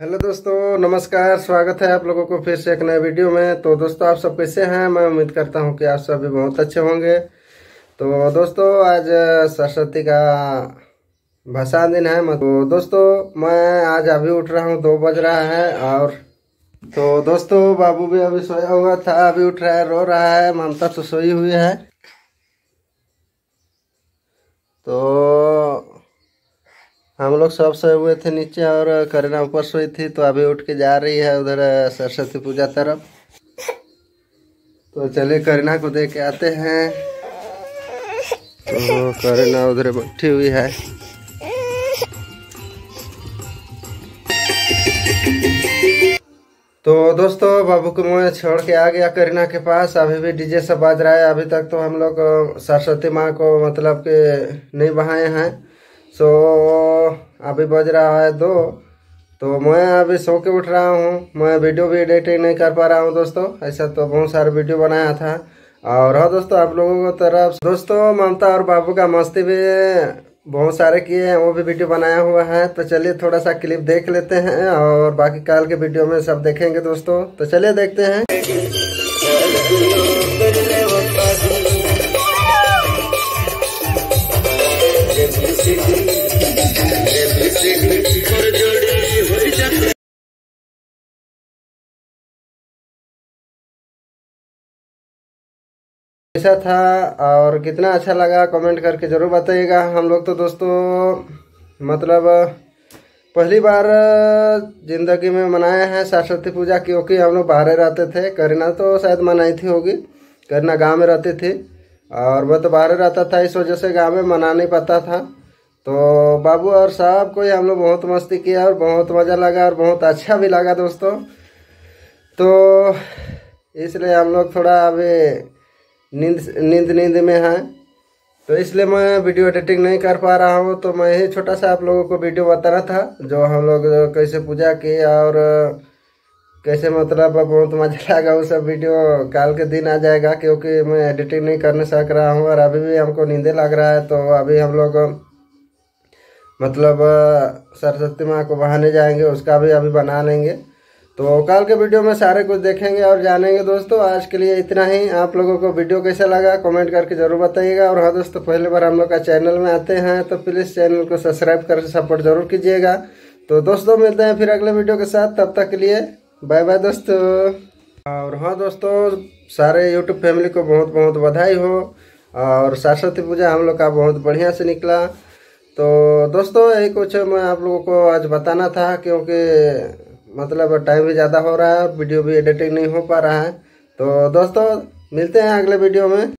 Hello दोस्तों, नमस्कार, स्वागत है आप लोगों को फिर से एक नए वीडियो में। तो दोस्तों, आप सब कैसे हैं? मैं उम्मीद करता हूँ कि आप सब भी बहुत अच्छे होंगे। तो दोस्तों, आज सरस्वती का भसान दिन है। तो दोस्तों, मैं आज अभी उठ रहा हूँ, दो बज रहा है और तो दोस्तों, बाबू भी अभी सोया हुआ था, अभी उठ रहा है, रो रहा है ममता तो सोई हुई है। तो हम लोग सब सोए हुए थे नीचे और करीना ऊपर सोई थी तो अभी उठ के जा रही है उधर सरस्वती पूजा तरफ़। तो चलिए करीना को दे के आते हैं। तो करीना उधर बैठी हुई है। तो दोस्तों, बाबू को मैं छोड़ के आ गया करीना के पास। अभी भी डीजे सब बाज रहा है। अभी तक तो हम लोग सरस्वती माँ को मतलब के नहीं बहाए हैं। सो, अभी बज रहा है दो तो मैं अभी सो के उठ रहा हूँ। मैं वीडियो भी एडिटिंग नहीं कर पा रहा हूँ दोस्तों। ऐसा तो बहुत सारे वीडियो बनाया था। और हाँ दोस्तों, आप लोगों को तरफ़ दोस्तों, ममता और बाबू का मस्ती भी बहुत सारे किए हैं, वो भी वीडियो बनाया हुआ है। तो चलिए थोड़ा सा क्लिप देख लेते हैं और बाकी काल के वीडियो में सब देखेंगे दोस्तों। तो चलिए देखते हैं। कैसा था और कितना अच्छा लगा? कमेंट करके ज़रूर बताइएगा। हम लोग तो दोस्तों मतलब पहली बार, ज़िंदगी में मनाए हैं सरस्वती पूजा, क्योंकि हम लोग बाहर रहते थे। करीना तो शायद मनाई थी होगी। करीना गाँव में रहती थी। और मैं तो बाहर रहता था, इस वजह से गाँव में मना नहीं पाता था। तो बाबू और सब कोई हम लोग बहुत मस्ती किया और बहुत मज़ा लगा और बहुत अच्छा भी लगा दोस्तों। तो इसलिए हम लोग थोड़ा अभी नींद नींद नींद में है। तो इसलिए मैं वीडियो एडिटिंग नहीं कर पा रहा हूँ। तो मैं ही छोटा सा आप लोगों को वीडियो बताना था, जो हम लोग कैसे पूजा किए और, कैसे मतलब बहुत मज़ा लगा वो सब वीडियो काल के दिन आ जाएगा, क्योंकि मैं एडिटिंग नहीं करने सक रहा हूँ और अभी भी हमको नींदे लग रहा है। तो अभी हम लोग मतलब सरस्वती माँ को बहाने जाएँगे, उसका भी अभी बना लेंगे। तो कल के वीडियो में सारे कुछ देखेंगे और जानेंगे दोस्तों। आज के लिए इतना ही। आप लोगों को वीडियो कैसा लगा, कमेंट करके ज़रूर बताइएगा। और हाँ दोस्तों, पहली बार हम लोग का चैनल में आते हैं तो प्लीज़ चैनल को सब्सक्राइब कर सपोर्ट ज़रूर कीजिएगा। तो दोस्तों, मिलते हैं फिर अगले वीडियो के साथ। तब तक के लिए बाय बाय दोस्तों। और हाँ दोस्तों, सारे यूट्यूब फैमिली को बहुत बहुत बधाई हो। और सरस्वती पूजा हम लोग का बहुत बढ़िया से निकला। तो दोस्तों यही कुछ मैं आप लोगों को आज बताना था, क्योंकि मतलब टाइम भी ज़्यादा हो रहा है और वीडियो भी एडिटिंग नहीं हो पा रहा है। तो दोस्तों, मिलते हैं अगले वीडियो में।